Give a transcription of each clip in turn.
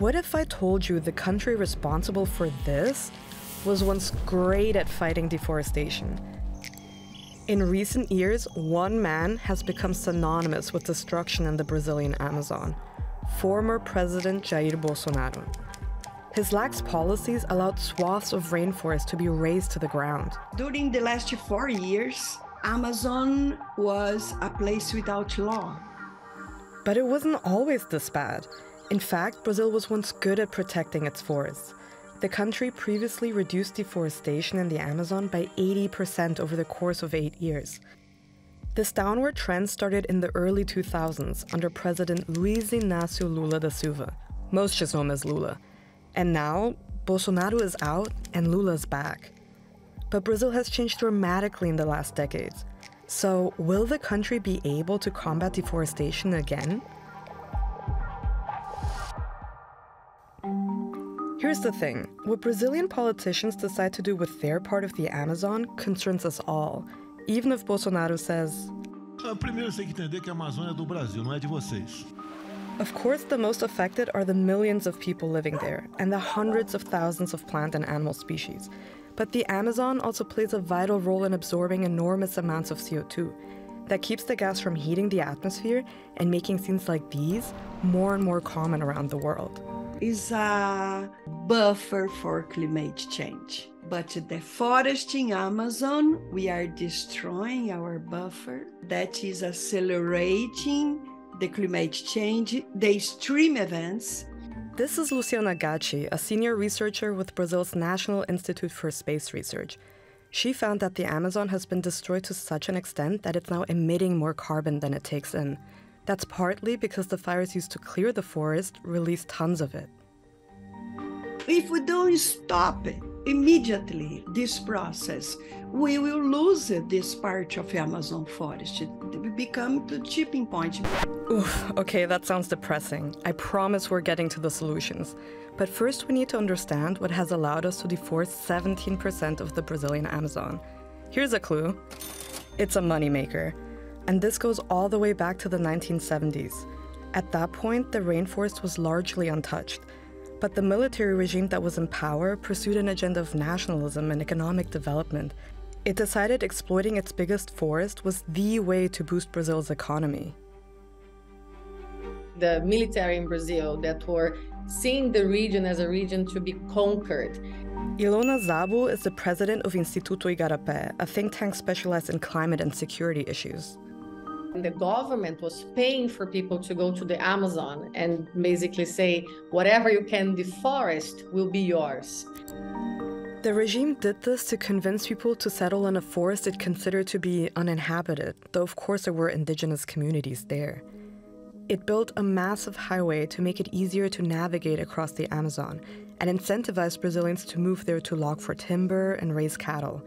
What if I told you the country responsible for this was once great at fighting deforestation? In recent years, one man has become synonymous with destruction in the Brazilian Amazon former President Jair Bolsonaro. His lax policies allowed swaths of rainforest to be razed to the ground. During the last four years, Amazon was a place without law. But it wasn't always this bad. In fact, Brazil was once good at protecting its forests. The country previously reduced deforestation in the Amazon by 80% over the course of eight years. This downward trend started in the early 2000s under President Luiz Inácio Lula da Silva. Most just know him as Lula. And now, Bolsonaro is out and Lula's back. But Brazil has changed dramatically in the last decades. So, will the country be able to combat deforestation again? Here's the thing what Brazilian politicians decide to do with their part of the Amazon concerns us all, even if Bolsonaro says. Ah, primeiro tem que entender que a Amazônia é do Brasil, não é de vocês. Of course, the most affected are the millions of people living there and the hundreds of thousands of plant and animal species. But the Amazon also plays a vital role in absorbing enormous amounts of CO2 that keeps the gas from heating the atmosphere and making scenes like these more and more common around the world. Is a buffer for climate change. But the foresting Amazon, we are destroying our buffer. That is accelerating the climate change, the extreme events. This is Luciana Gatti, a senior researcher with Brazil's National Institute for Space Research. She found that the Amazon has been destroyed to such an extent that it's now emitting more carbon than it takes in. That's partly because the fires used to clear the forest release tons of it. If we don't stop it, immediately this process, we will lose this part of Amazon forest. It will become the tipping point. Oof, okay, that sounds depressing. I promise we're getting to the solutions. But first, we need to understand what has allowed us to deforest 17% of the Brazilian Amazon. Here's a clue it's a moneymaker. And this goes all the way back to the 1970s. At that point, the rainforest was largely untouched. But the military regime that was in power pursued an agenda of nationalism and economic development. It decided exploiting its biggest forest was the way to boost Brazil's economy. The military in Brazil that were seeing the region as a region to be conquered. Ilona Szabó is the president of Instituto Igarapé, a think tank specialized in climate and security issues. The government was paying for people to go to the Amazon and basically say, whatever you can deforest will be yours. The regime did this to convince people to settle in a forest it considered to be uninhabited, though of course there were indigenous communities there. It built a massive highway to make it easier to navigate across the Amazon and incentivized Brazilians to move there to log for timber and raise cattle.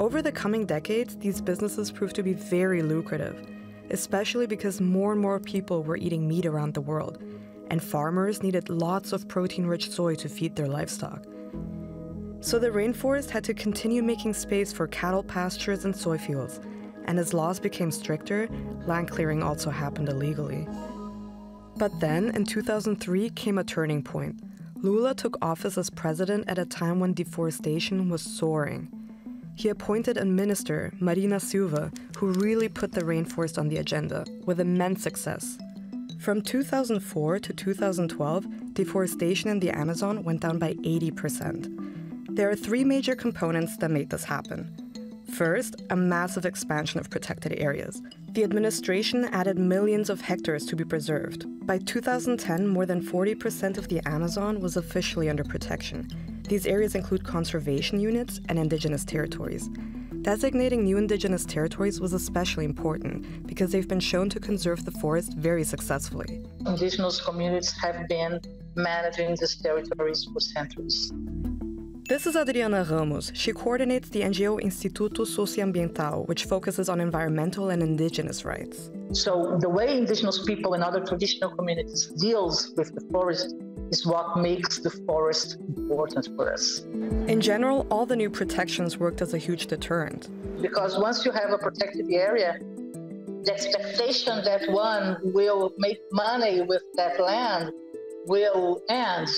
Over the coming decades, these businesses proved to be very lucrative, especially because more and more people were eating meat around the world, and farmers needed lots of protein rich soy to feed their livestock. So the rainforest had to continue making space for cattle pastures and soy fields, and as laws became stricter, land clearing also happened illegally. But then, in 2003, came a turning point. Lula took office as president at a time when deforestation was soaring. He appointed a minister, Marina Silva, who really put the rainforest on the agenda, with immense success. From 2004 to 2012, deforestation in the Amazon went down by 80%. There are three major components that made this happen. First, a massive expansion of protected areas. The administration added millions of hectares to be preserved. By 2010, more than 40% of the Amazon was officially under protection, these areas include conservation units and indigenous territories. Designating new indigenous territories was especially important because they've been shown to conserve the forest very successfully. Indigenous communities have been managing these territories for centuries. This is Adriana Ramos. She coordinates the NGO Instituto Socioambiental, which focuses on environmental and indigenous rights. So the way indigenous people and other traditional communities deals with the forest is what makes the forest important for us. In general, all the new protections worked as a huge deterrent. Because once you have a protected area, the expectation that one will make money with that land will end.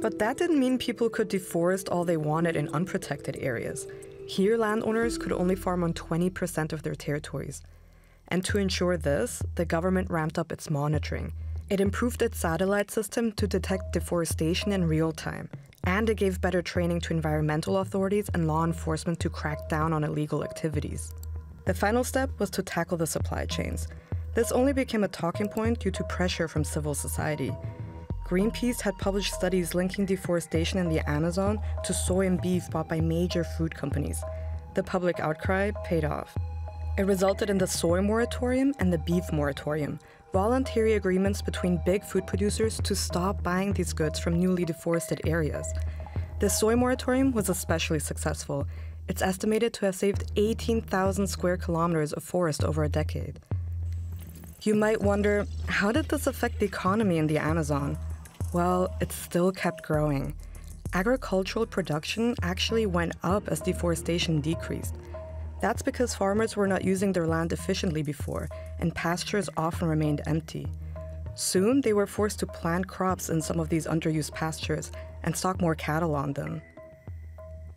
But that didn't mean people could deforest all they wanted in unprotected areas. Here, landowners could only farm on 20% of their territories. And to ensure this, the government ramped up its monitoring. It improved its satellite system to detect deforestation in real time, and it gave better training to environmental authorities and law enforcement to crack down on illegal activities. The final step was to tackle the supply chains. This only became a talking point due to pressure from civil society. Greenpeace had published studies linking deforestation in the Amazon to soy and beef bought by major food companies. The public outcry paid off. It resulted in the soy moratorium and the beef moratorium, voluntary agreements between big food producers to stop buying these goods from newly deforested areas. The soy moratorium was especially successful. It's estimated to have saved 18,000 square kilometers of forest over a decade. You might wonder how did this affect the economy in the Amazon? Well, it still kept growing. Agricultural production actually went up as deforestation decreased. That's because farmers were not using their land efficiently before, and pastures often remained empty. Soon, they were forced to plant crops in some of these underused pastures and stock more cattle on them.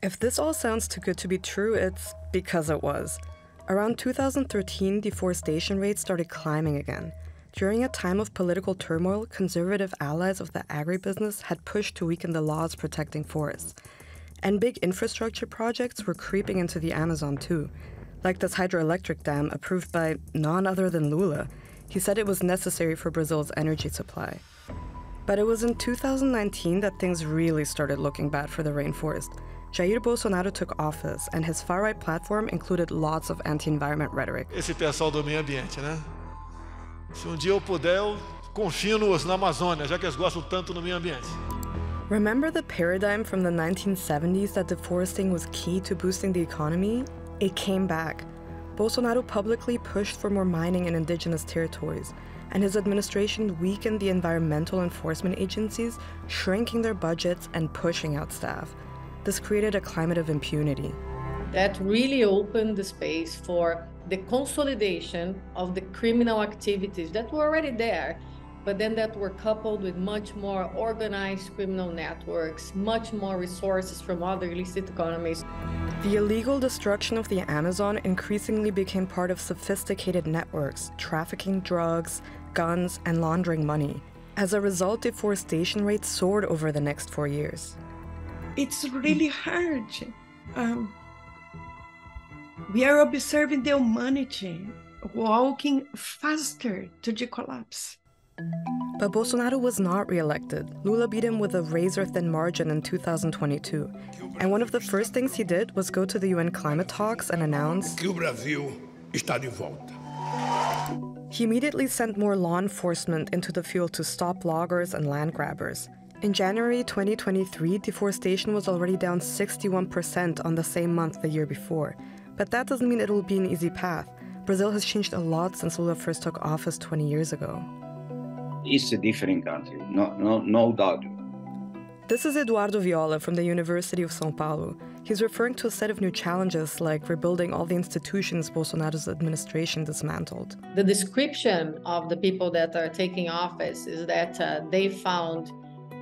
If this all sounds too good to be true, it's because it was. Around 2013, deforestation rates started climbing again. During a time of political turmoil, conservative allies of the agribusiness had pushed to weaken the laws protecting forests. And big infrastructure projects were creeping into the Amazon too, like this hydroelectric dam approved by none other than Lula. He said it was necessary for Brazil's energy supply. But it was in 2019 that things really started looking bad for the rainforest. Jair Bolsonaro took office, and his far right platform included lots of anti environment rhetoric. Esse pessoal do meio ambiente, né? Se um dia eu puder, eu confino-os na Amazônia, já que eles gostam tanto do meio ambiente. Remember the paradigm from the 1970s that deforesting was key to boosting the economy? It came back. Bolsonaro publicly pushed for more mining in indigenous territories, and his administration weakened the environmental enforcement agencies, shrinking their budgets and pushing out staff. This created a climate of impunity. That really opened the space for the consolidation of the criminal activities that were already there but then that were coupled with much more organized criminal networks, much more resources from other illicit economies. The illegal destruction of the Amazon increasingly became part of sophisticated networks, trafficking drugs, guns, and laundering money. As a result, deforestation rates soared over the next four years. It's really hard. Um, we are observing the humanity walking faster to the collapse. But Bolsonaro was not re-elected. Lula beat him with a razor-thin margin in 2022. And one of the first things he did was go to the UN climate talks and announce que o Brasil está de volta. He immediately sent more law enforcement into the field to stop loggers and land grabbers. In January 2023, deforestation was already down 61% on the same month the year before. But that doesn't mean it will be an easy path. Brazil has changed a lot since Lula first took office 20 years ago. It's a different country, no, no, no doubt. This is Eduardo Viola from the University of Sao Paulo. He's referring to a set of new challenges like rebuilding all the institutions Bolsonaro's administration dismantled. The description of the people that are taking office is that uh, they found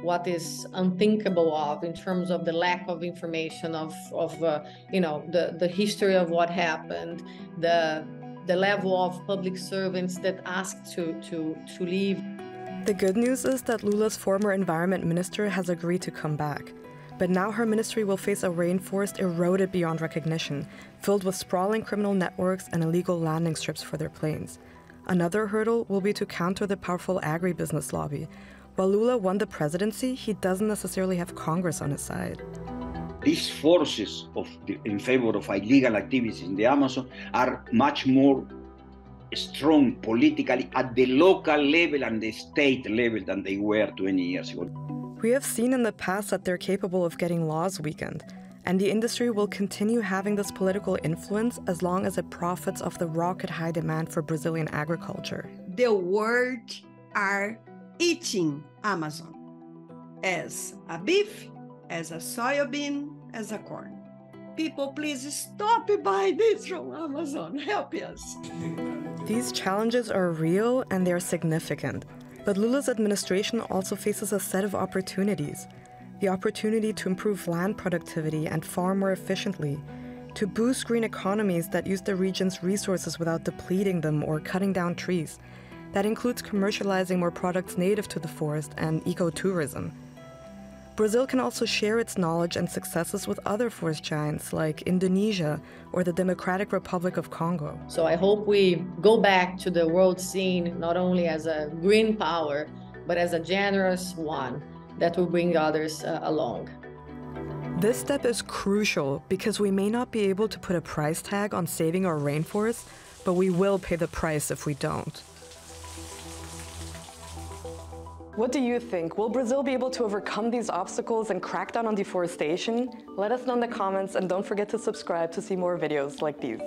what is unthinkable of in terms of the lack of information of, of uh, you know the, the history of what happened the the level of public servants that asked to to to leave the good news is that Lula's former environment minister has agreed to come back. But now her ministry will face a rainforest eroded beyond recognition, filled with sprawling criminal networks and illegal landing strips for their planes. Another hurdle will be to counter the powerful agribusiness lobby. While Lula won the presidency, he doesn't necessarily have Congress on his side. These forces the, in favor of illegal activities in the Amazon are much more strong politically at the local level and the state level than they were 20 years ago. We have seen in the past that they're capable of getting laws weakened, and the industry will continue having this political influence as long as it profits off the rocket high demand for Brazilian agriculture. The world are eating Amazon as a beef, as a soybean, as a corn people, please stop buying this from Amazon. Help us. These challenges are real and they're significant. But Lula's administration also faces a set of opportunities the opportunity to improve land productivity and farm more efficiently, to boost green economies that use the region's resources without depleting them or cutting down trees. That includes commercializing more products native to the forest and ecotourism. Brazil can also share its knowledge and successes with other forest giants like Indonesia or the Democratic Republic of Congo. So I hope we go back to the world scene not only as a green power, but as a generous one that will bring others uh, along. This step is crucial because we may not be able to put a price tag on saving our rainforest, but we will pay the price if we don't. What do you think? Will Brazil be able to overcome these obstacles and crack down on deforestation? Let us know in the comments and don't forget to subscribe to see more videos like these.